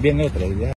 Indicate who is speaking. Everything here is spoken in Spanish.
Speaker 1: viene otra, ya.